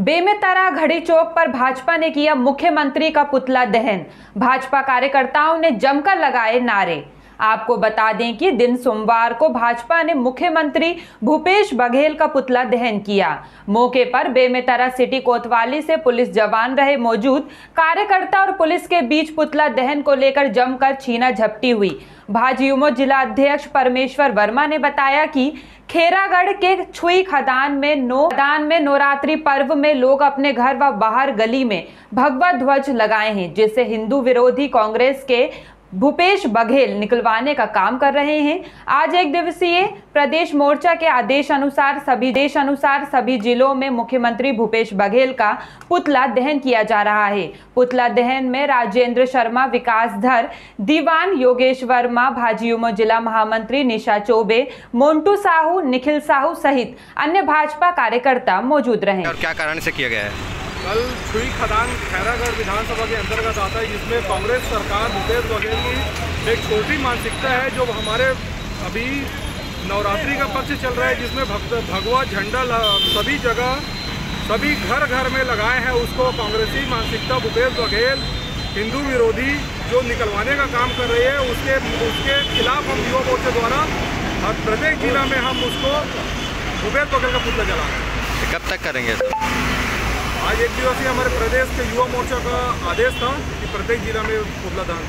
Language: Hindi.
बेमेतरा घड़ी चौक पर भाजपा ने किया मुख्यमंत्री का पुतला दहन। भाजपा कार्यकर्ताओं ने जमकर लगाए नारे। आपको बता दें कि दिन सोमवार को भाजपा ने मुख्यमंत्री भूपेश बघेल का पुतला दहन किया। मौके पर बेमेतरा सिटी कोतवाली से पुलिस जवान रहे मौजूद कार्यकर्ता और पुलिस के बीच पुतला दहन को लेकर जमकर छीना झपटी हुई। भाजयुमो जिला अध्यक्ष परमेश्वर वर्मा ने बताया कि खेरागढ़ के छुई खदान में नो खदान में नवरात्रि पर्व में लोग अपने घर व बाहर गली में भगवा ध्वज लगाए हैं जिससे हिंदू विरोधी कांग्रेस के भूपेश बघेल निकलवाने का काम कर रहे हैं। आज एक दिवसीय प्रदेश मोर्चा के आदेश अनुसार सभी देश अनुसार सभी जिलों में मुख्यमंत्री भूपेश बघेल का पुतला दहन किया जा रहा है। पुतला दहन में राजेंद्र शर्मा, विकास धर, दीवान योगेश वर्मा भाजयुमो जिला महामंत्री निशा चौबे मोन्टू साहू, निखिल साहू सहित अन्य भाजपा कार्यकर्ता मौजूद रहे। और क्या कारण से किया गया है? कल छुई खदान खैरागढ़ विधानसभा के अंतर्गत आता है, जिसमें कांग्रेस सरकार भूपेश बघेल की एक छोटी मानसिकता है, जो हमारे अभी नवरात्रि का पक्ष चल रहा है, जिसमें भक्त, भगवा झंडा सभी जगह, सभी घर घर में लगाए हैं उसको कांग्रेसी मानसिकता, भूपेश बघेल, हिंदू विरोधी, जो निकलवाने का काम कर रही है, उसके उसके खिलाफ हम युवा मोर्चे द्वारा हर, प्रत्येक जिला में हम उसको, भूपेश बघेल का पुतला जला कब तक करेंगे? आज एक दिवसीय हमारे प्रदेश के युवा मोर्चा का आदेश था कि प्रत्येक जिला में पुतला दान